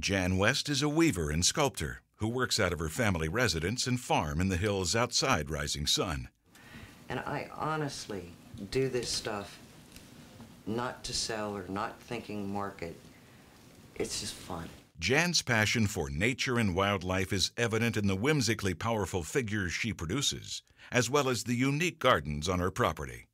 Jan West is a weaver and sculptor who works out of her family residence and farm in the hills outside Rising Sun. And I honestly do this stuff not to sell or not thinking market. It's just fun. Jan's passion for nature and wildlife is evident in the whimsically powerful figures she produces, as well as the unique gardens on her property.